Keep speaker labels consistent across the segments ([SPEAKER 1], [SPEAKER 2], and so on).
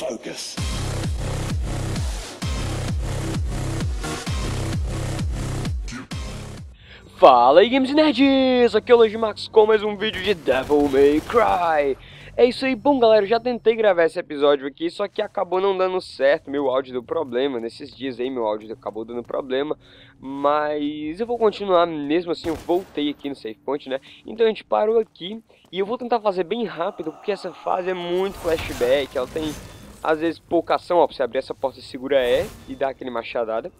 [SPEAKER 1] focus.
[SPEAKER 2] Fala aí Games Nerds, aqui é o Logimax com mais um vídeo de Devil May Cry. É isso aí, bom galera, eu já tentei gravar esse episódio aqui, só que acabou não dando certo, meu áudio deu problema, nesses dias aí meu áudio acabou dando problema. Mas eu vou continuar mesmo assim, eu voltei aqui no save point, né? Então a gente parou aqui e eu vou tentar fazer bem rápido, porque essa fase é muito flashback, ela tem às vezes pouca ação, ó, pra você abrir essa porta segura é e dar aquele machadada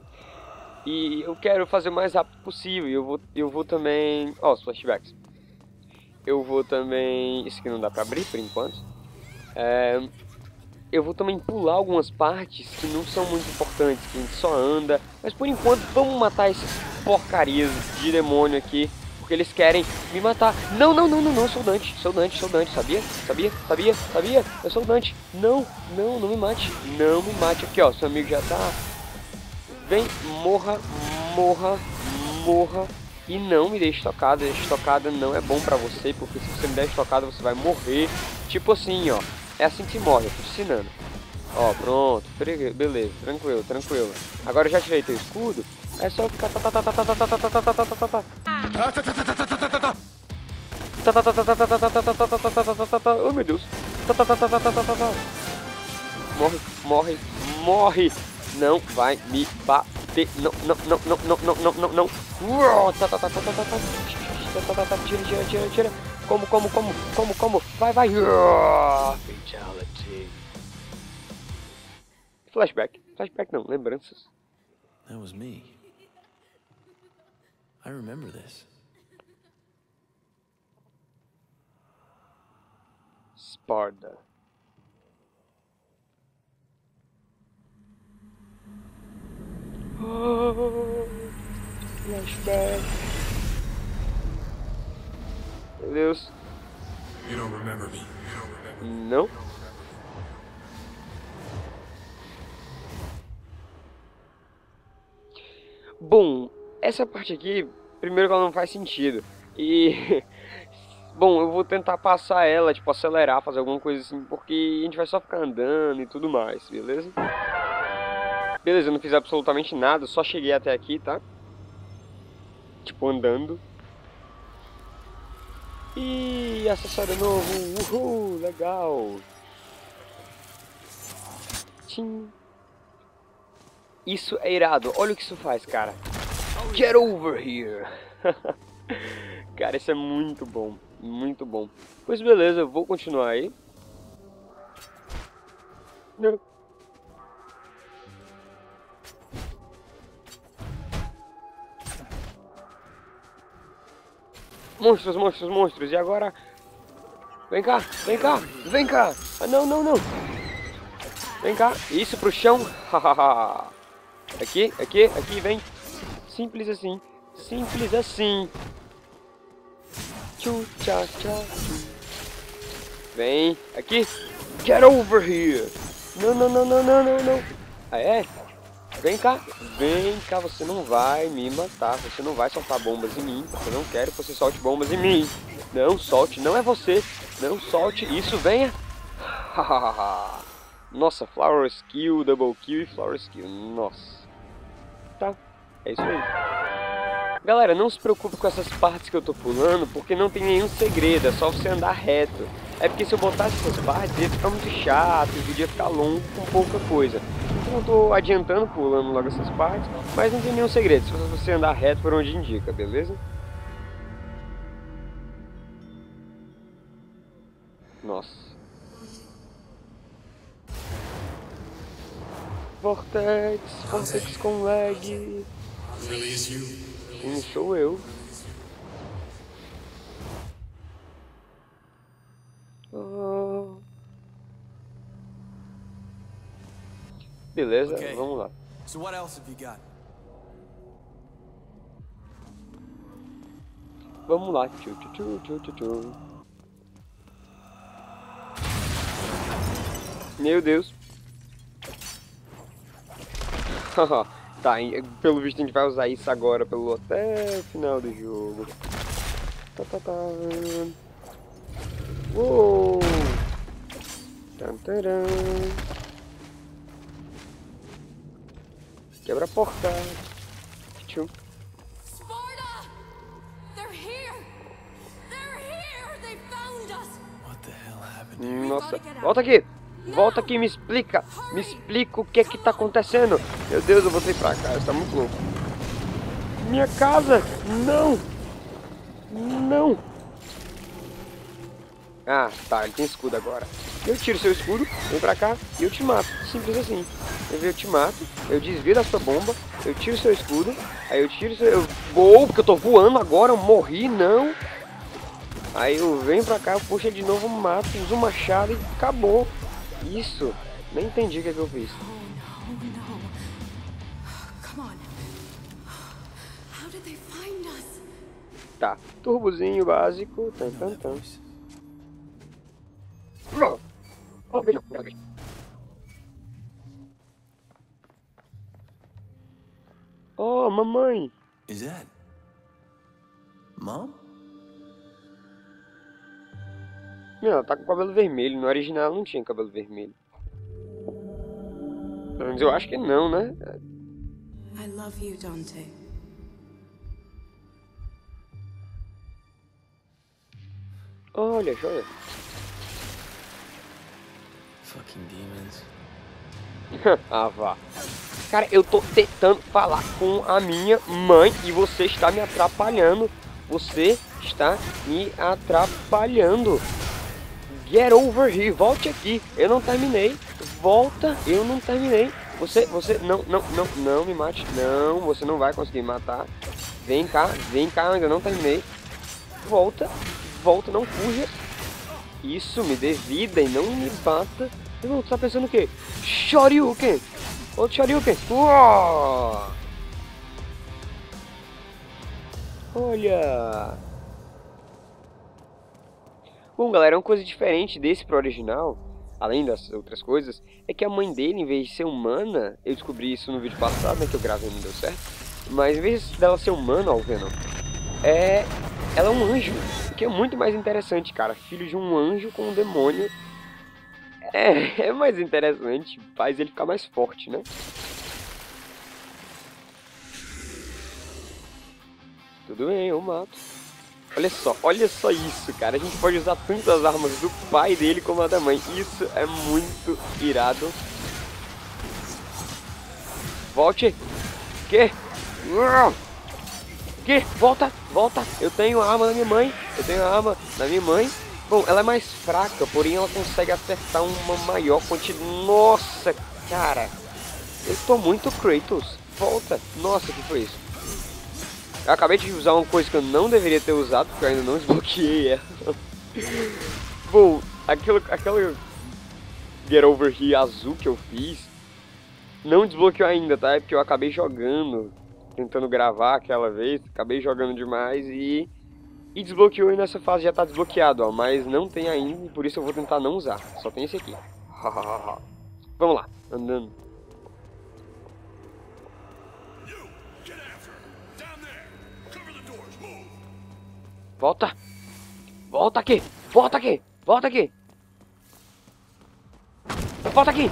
[SPEAKER 2] e eu quero fazer o mais rápido possível. E eu vou, eu vou também. Ó, os flashbacks. Eu vou também. Isso aqui não dá pra abrir por enquanto. É... Eu vou também pular algumas partes que não são muito importantes, que a gente só anda. Mas por enquanto, vamos matar esses porcarias de demônio aqui. Porque eles querem me matar. Não, não, não, não, não, sou Dante, sou Dante, sou Dante, sabia? Sabia? Sabia? Sabia? Eu sou Dante. Não, não, não me mate. Não me mate. Aqui, ó, seu amigo já tá Vem, morra, morra, morra. E não me deixe tocada. Estocada não é bom pra você, porque se você me der estocada você vai morrer. Tipo assim, ó. É assim que se morre, eu tô ensinando. Ó, pronto. Beleza, tranquilo, tranquilo. Agora eu já tirei teu escudo. É só ficar... Oh, meu Deus. Morre, morre, morre. Não vai me bater. Não, não, não, não, não, não, não, não, não. Tira, tira, tira, tira. Como, como, como, como, como. Vai, vai. Flashback. Flashback não, lembranças.
[SPEAKER 3] That was me. I remember this.
[SPEAKER 2] Sparda. Oh, flashback. Meu Deus.
[SPEAKER 1] You don't remember me. You don't remember me.
[SPEAKER 2] Não. Essa parte aqui, primeiro ela não faz sentido. E bom, eu vou tentar passar ela, tipo acelerar, fazer alguma coisa assim, porque a gente vai só ficar andando e tudo mais, beleza? Beleza, eu não fiz absolutamente nada, só cheguei até aqui, tá? Tipo, andando. E acessório novo, uhul, legal. Tchim. Isso é irado, olha o que isso faz, cara. Get over here. cara, isso é muito bom, muito bom. Pois beleza, eu vou continuar aí. Monstros, monstros, monstros. E agora... Vem cá, vem cá, vem cá. Ah, não, não, não. Vem cá. Isso pro chão. aqui, aqui, aqui, vem. Simples assim. Simples assim. Tchu. Vem, aqui. Get over here. Não, não, não, não, não, não, não. Ah, é? Vem cá, vem cá, você não vai me matar, você não vai soltar bombas em mim, eu não quero que você solte bombas em mim. Não solte, não é você, não solte, isso, venha. Nossa, flower skill, double kill e flower skill, nossa. Tá, é isso aí. Galera, não se preocupe com essas partes que eu tô pulando, porque não tem nenhum segredo, é só você andar reto. É porque se eu botasse essas partes, ia ficar muito chato, o vídeo ia ficar longo com pouca coisa. Então eu tô adiantando, pulando logo essas partes, mas não tem nenhum segredo, se você andar reto por onde indica, beleza? Nossa. Vortex, Vortex com lag. Sim, sou eu. Oh. Beleza,
[SPEAKER 3] Okay.
[SPEAKER 2] vamos lá.
[SPEAKER 3] So what else have you got?
[SPEAKER 2] Vamos lá. Tchu, tchu, tchu, tchu, tchu. Meu Deus. Tá, pelo visto a gente vai usar isso agora pelo até o final do jogo. Tá, tá, tá. Uou! Quebra a porta. Tchum.
[SPEAKER 3] Hum,
[SPEAKER 2] nossa, volta aqui! Volta aqui, me explica. Me explica o que é que tá acontecendo. Meu Deus, eu voltei pra cá, tá muito louco. Minha casa! Não! Não! Ah, tá, ele tem escudo agora. Eu tiro seu escudo, vem pra cá e eu te mato. Simples assim. Eu, te mato, eu desvio da sua bomba, eu tiro seu escudo, aí eu tiro seu. Eu vou, porque eu tô voando agora, eu morri, não. Aí eu venho pra cá, eu puxo de novo, mato, uso o machado e acabou. Isso. Nem entendi o que, é que eu fiz.
[SPEAKER 4] Oh no, no. Come on. How did they find us?
[SPEAKER 2] Tá. Turbozinho básico. Tan, tan, tan. Oh, veja, veja. Oh, mamãe.
[SPEAKER 3] Is that mom?
[SPEAKER 2] Não, ela tá com cabelo vermelho. No original ela não tinha cabelo vermelho. Pelo menos eu acho que não, né?
[SPEAKER 4] I love you, Dante.
[SPEAKER 2] Olha, joia.
[SPEAKER 3] Fucking demons.
[SPEAKER 2] ah, vá. Cara, eu tô tentando falar com a minha mãe e você está me atrapalhando. Você está me atrapalhando. Get over here. Volte aqui. Eu não terminei. Volta. Eu não terminei. Você, você, não, não, não, não me mate. Não, você não vai conseguir matar. Vem cá, vem cá. Ainda não terminei. Volta. Volta, não fuja. Isso, me dê vida e não me bata. Irmão, tu tá pensando o quê? Shoryuken! Outro Shoryuken! Uou! Olha! Bom, galera, uma coisa diferente desse pro original, além das outras coisas, é que a mãe dele, em vez de ser humana, eu descobri isso no vídeo passado, né, que eu gravei e não deu certo, mas em vez dela ser humana, ó, Venom, é... ela é um anjo, o que é muito mais interessante, cara, filho de um anjo com um demônio, é, é mais interessante, faz ele ficar mais forte, né? Tudo bem, eu mato. Olha só, olha só isso, cara. A gente pode usar tanto as armas do pai dele como a da mãe. Isso é muito irado. Volte. Que? Que? Volta, volta. Eu tenho a arma da minha mãe. Eu tenho a arma da minha mãe. Bom, ela é mais fraca, porém ela consegue acertar uma maior quantidade. Nossa, cara. Eu tô muito Kratos. Volta. Nossa, que foi isso? Eu acabei de usar uma coisa que eu não deveria ter usado, porque eu ainda não desbloqueei ela. Bom, aquilo, aquela Get Over Here azul que eu fiz, não desbloqueou ainda, tá? É porque eu acabei jogando, tentando gravar aquela vez, acabei jogando demais e... E desbloqueou e nessa fase já tá desbloqueado, ó, mas não tem ainda, e por isso eu vou tentar não usar. Só tem esse aqui. Vamos lá, andando. Volta! Volta aqui! Volta aqui! Volta aqui! Volta aqui!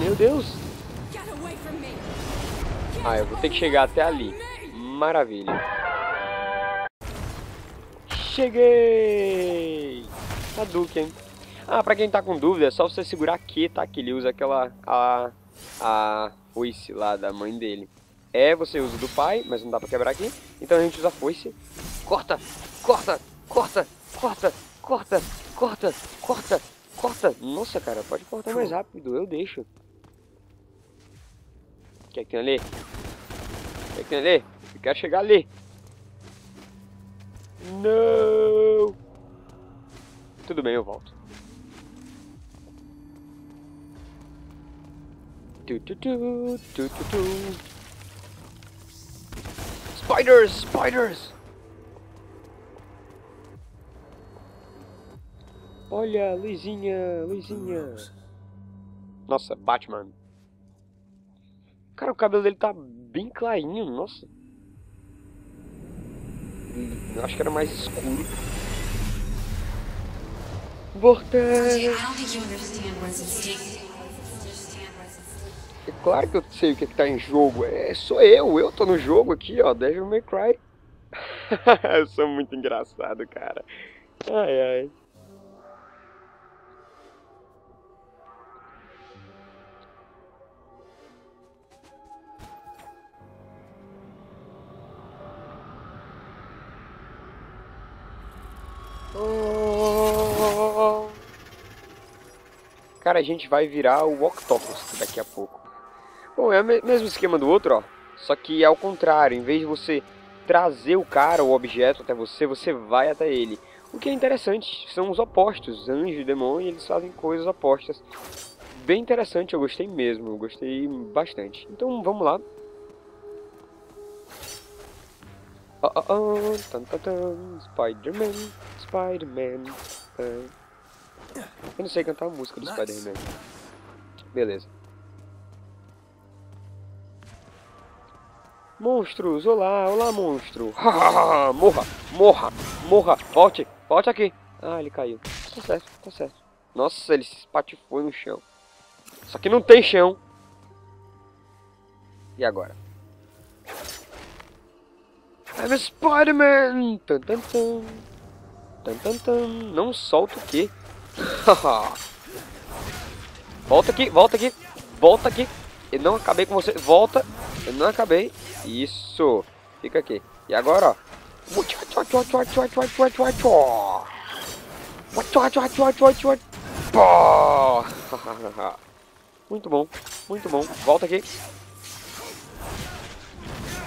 [SPEAKER 2] Meu Deus! Ah, eu vou ter que chegar até ali. Maravilha. Cheguei! Hadouken. Ah, pra quem tá com dúvida, é só você segurar aqui, tá? Que ele usa aquela... A... A foice lá da mãe dele. É, você usa do pai, mas não dá pra quebrar aqui. Então a gente usa a foice corta, corta, corta, corta, corta, corta, corta, corta. Nossa, cara, pode cortar mais rápido, eu deixo. Quer que ali? Quer que ali? Eu quero chegar ali. Não! Tudo bem, eu volto. Tu, tu, tu, tu, tu, tu. Spiders, spiders! Olha, luzinha, luzinha. Nossa, Batman. Cara, o cabelo dele tá bem clarinho, nossa. Eu acho que era mais escuro.
[SPEAKER 5] Stake.
[SPEAKER 2] É claro que eu sei o que, é que tá em jogo. É, sou eu, eu tô no jogo aqui, ó. Devil May Cry. eu sou muito engraçado, cara. Ai, ai. Cara, a gente vai virar o Octopus daqui a pouco. Bom, é o mesmo esquema do outro, ó. Só que ao contrário, em vez de você trazer o cara, o objeto até você, você vai até ele. O que é interessante, são os opostos, anjo e demônio, eles fazem coisas opostas. Bem interessante, eu gostei mesmo, eu gostei bastante. Então vamos lá. Oh, oh, oh, tan, tan, tan, Spider-Man, Spider-Man. Uh. Eu não sei cantar a música do Spider-Man. Beleza. Monstros, olá, olá monstro. morra, morra, morra, volte, volte aqui. Ah, ele caiu. Tá certo, tá certo. Nossa, ele se espatifou no chão. Só que não tem chão. E agora? I'm a Spider-Man! Não solta o quê? volta aqui, volta aqui, volta aqui. Eu não acabei com você. Volta. Eu não acabei. Isso. Fica aqui. E agora, ó. Muito bom, muito bom. Volta aqui.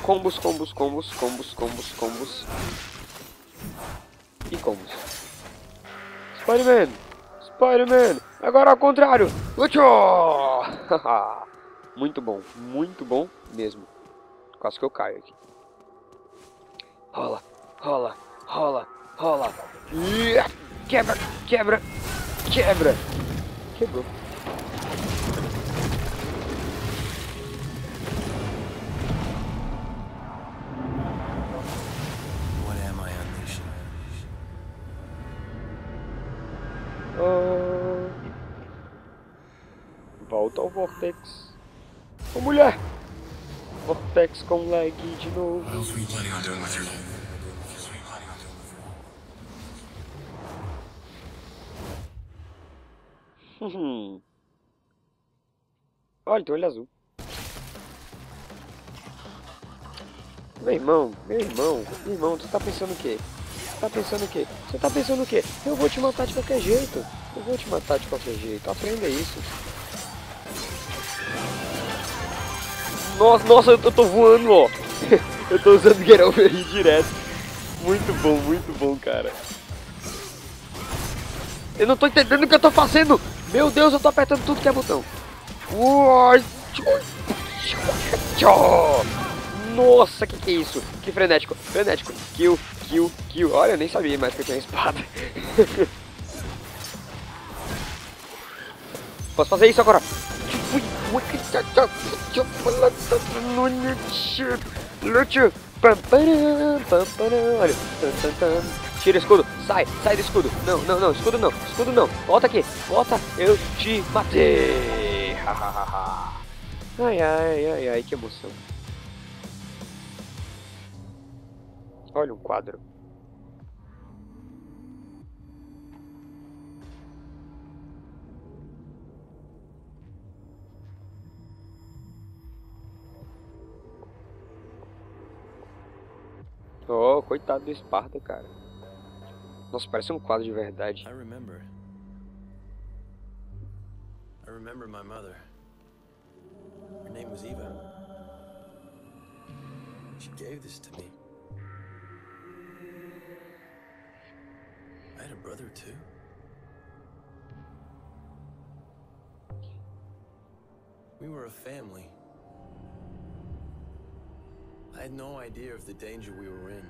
[SPEAKER 2] Combos, combos, combos, combos, combos, combos. E combos. Spider-Man! Spider-Man! Agora ao contrário! muito bom, muito bom mesmo. Quase que eu caio aqui. Rola, rola, rola, rola. Quebra, quebra, quebra. Quebrou. Ah. Volta ao Vortex. Ô mulher! Vortex com lag de novo. Hum. Olha, tem olho azul. Meu irmão, meu irmão, meu irmão, tu tá pensando o quê? Tá pensando o quê? Você tá pensando o quê? Eu vou te matar de qualquer jeito. Eu vou te matar de qualquer jeito. Aprenda isso. Nossa, nossa, eu tô, voando, ó. eu tô usando Get Over Here direto. Muito bom, muito bom, cara. Eu não tô entendendo o que eu tô fazendo. Meu Deus, eu tô apertando tudo que é botão. Uai, Nossa, que que é isso? Que frenético, frenético. Kill, kill, kill. Olha, eu nem sabia mais que eu tinha espada. Posso fazer isso agora? Tira o escudo. Sai, sai do escudo. Não, não, não. Escudo não. Escudo não. Volta aqui. Volta. Eu te matei. ai, ai, ai, ai. Que emoção. Olha um quadro. Oh, coitado do Esparta, cara. Nossa, parece um quadro de verdade.
[SPEAKER 3] I remember. I remember my mother. Her name was Eva. She gave this to me. Brother too. We were a family. I had no idea of the danger we were in.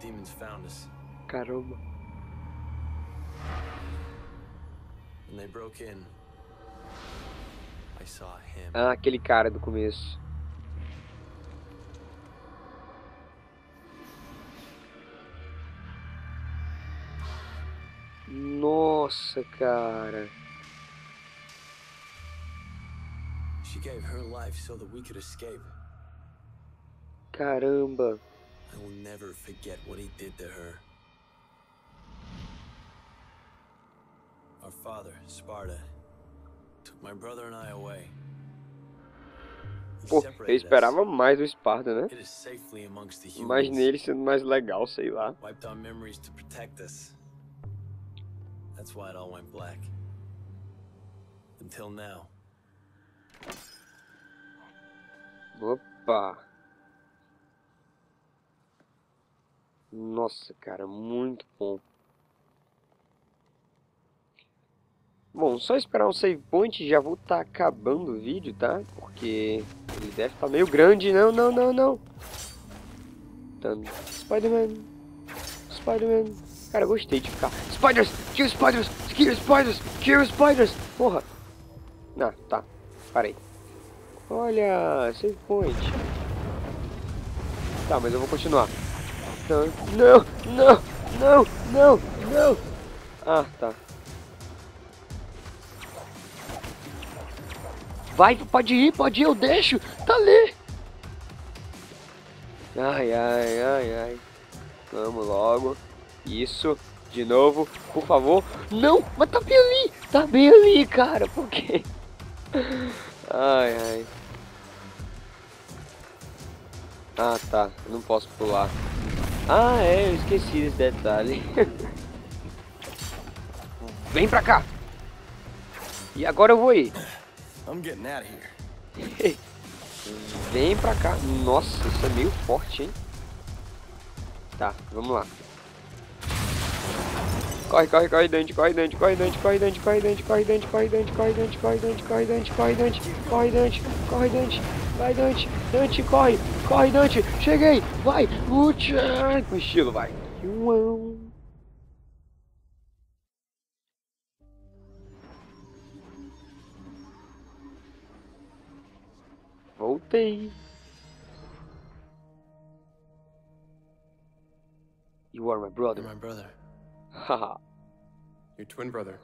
[SPEAKER 3] The demons found us,
[SPEAKER 2] Caramba.
[SPEAKER 3] and they broke in. I saw him.
[SPEAKER 2] Ah, aquele cara do começo. Nossa, cara.
[SPEAKER 3] She gave her life so that we could escape.
[SPEAKER 2] Caramba.
[SPEAKER 3] I will never forget what he did to her. Our father, Sparta, took my brother and I away.
[SPEAKER 2] Pô, eu esperava mais do Esparta, né?
[SPEAKER 3] Hid us safely amongst the humans.
[SPEAKER 2] Imaginei ele sendo mais legal, sei lá.
[SPEAKER 3] Wiped our memories to protect us. That's why it all went black. Until now.
[SPEAKER 2] Opa. Nossa, cara, muito bom. Bom, só esperar um save point e já vou estar acabando o vídeo, tá? Porque ele deve estar meio grande. Não, não, não, não. Spider-Man. Spider-Man. Cara, gostei de ficar. Spiders! Kill spiders! Kill spiders! Kill spiders! Porra! Não, tá. Parei. Olha, save point. Tá, mas eu vou continuar. Não, não, não, não, não, não. Ah, tá. Vai, pode ir, pode ir, eu deixo. Tá ali. Ai, ai, ai, ai. Vamos logo. Isso. De novo, por favor. Não, mas tá bem ali. Tá bem ali, cara. Por quê? Ai, ai. Ah, tá. Eu não posso pular. Ah, é. Eu esqueci desse detalhe. Vem pra cá. E agora eu vou ir.
[SPEAKER 3] I'm getting out of here.
[SPEAKER 2] Vem pra cá. Nossa, isso é meio forte, hein? Tá, vamos lá. Corre, corre, corre, Dante, corre, Dante, corre, Dante, corre, Dante, corre, Dante, corre, Dante, corre, Dante, corre, Dante, corre, Dante, corre, Dante, corre, Dante, corre, Dante, corre, Dante, vai, Dante, Dante, corre, corre, Dante, cheguei, vai, lute, com estilo, vai. Uau. Voltei. You are my brother.
[SPEAKER 3] You're my brother.
[SPEAKER 2] Haha.
[SPEAKER 5] Your twin brother.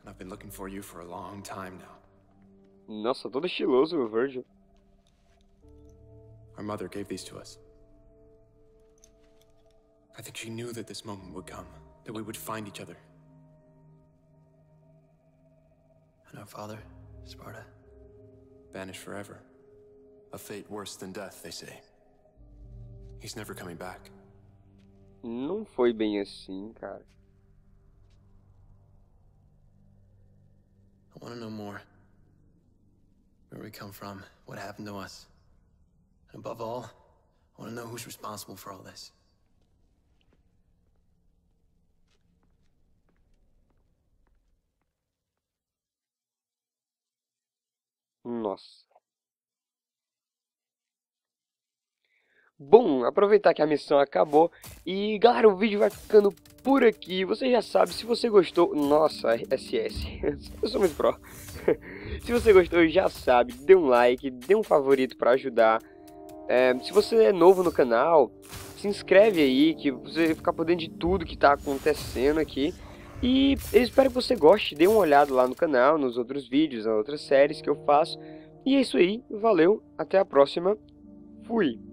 [SPEAKER 5] And I've been looking for you for a long time now.
[SPEAKER 2] Nossa, todo estiloso o Virgil.
[SPEAKER 5] Our mother gave these to us. I think she knew that this moment would come, that we would find each other.
[SPEAKER 3] And our father, Sparta.
[SPEAKER 5] Banished forever. A fate worse than death, they say. He's never coming back.
[SPEAKER 2] Não foi bem assim, cara.
[SPEAKER 3] I want to know more. Where we come from, what happened to us. And above all, I want to know who's responsible for all this.
[SPEAKER 2] Nossa. Bom, aproveitar que a missão acabou e galera, o vídeo vai ficando por aqui. Você já sabe, se você gostou, nossa, SS, eu sou muito pro. se você gostou, já sabe, dê um like, dê um favorito para ajudar. É, se você é novo no canal, se inscreve aí que você vai ficar por dentro de tudo que tá acontecendo aqui. E eu espero que você goste, dê uma olhada lá no canal, nos outros vídeos, nas outras séries que eu faço. E é isso aí, valeu, até a próxima, fui!